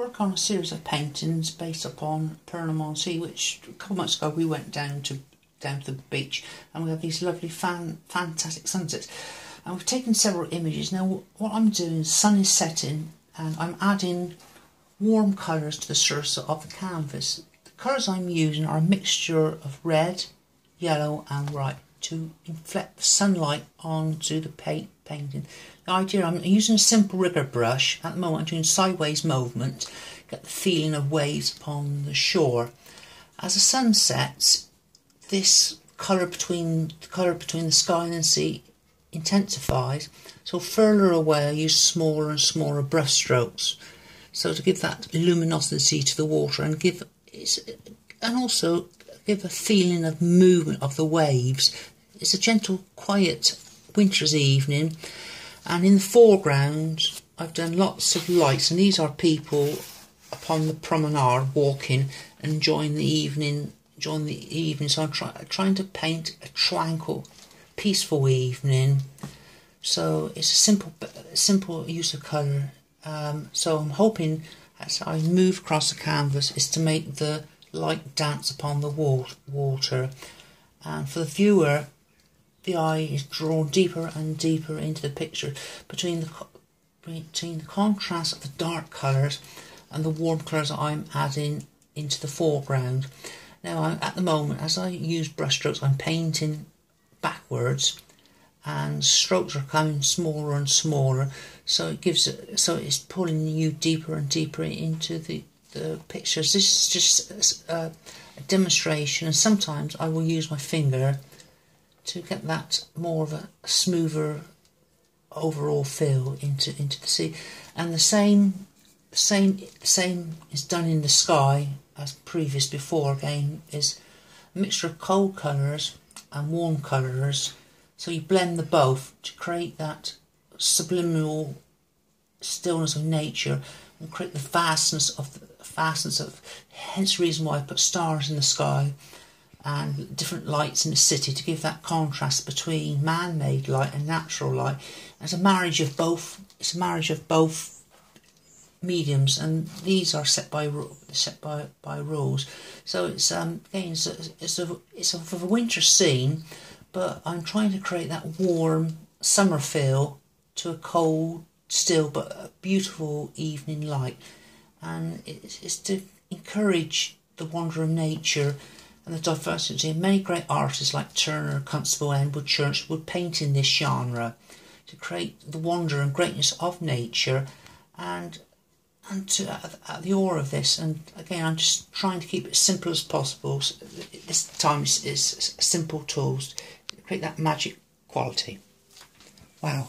work on a series of paintings based upon Burnham-on-Sea, which a couple months ago we went down to down to the beach and we have these lovely fan, fantastic sunsets. And we've taken several images. Now what I'm doing, the sun is setting and I'm adding warm colours to the surface of the canvas. The colours I'm using are a mixture of red, yellow and white to inflect the sunlight onto the paint painting. The idea, I'm using a simple rigger brush. At the moment I'm doing sideways movement, get the feeling of waves upon the shore. As the sun sets, this colour between the colour between the sky and the sea intensifies. So further away I use smaller and smaller brush strokes. So to give that luminosity to the water and give and also give a feeling of movement of the waves. It's a gentle, quiet winter's evening, and in the foreground, I've done lots of lights, and these are people upon the promenade walking, and enjoying the evening. Enjoying the evening, so I'm try, trying to paint a tranquil, peaceful evening. So it's a simple, simple use of colour. Um, so I'm hoping as I move across the canvas is to make the light dance upon the water, and for the viewer, the eye is drawn deeper and deeper into the picture between the between the contrast of the dark colours and the warm colours I'm adding into the foreground. Now, I'm, at the moment, as I use brushstrokes, I'm painting backwards, and strokes are coming smaller and smaller. So it gives so it's pulling you deeper and deeper into the the pictures. This is just a, a demonstration, and sometimes I will use my finger to get that more of a smoother overall feel into into the sea. And the same same same is done in the sky as previous before. Again is a mixture of cold colours and warm colours. So you blend the both to create that subliminal stillness of nature and create the vastness of the vastness of hence the reason why I put stars in the sky and different lights in the city to give that contrast between man-made light and natural light. It's a marriage of both. It's a marriage of both mediums, and these are set by set by by rules. So it's um again it's a, it's a it's a, a winter scene, but I'm trying to create that warm summer feel to a cold, still but a beautiful evening light, and it's, it's to encourage the wonder of nature and the diversity. Many great artists like Turner, Constable, and Woodchurch would paint in this genre to create the wonder and greatness of nature and and to at the awe of this. And again I'm just trying to keep it simple as possible. This time is, is simple tools to create that magic quality. Wow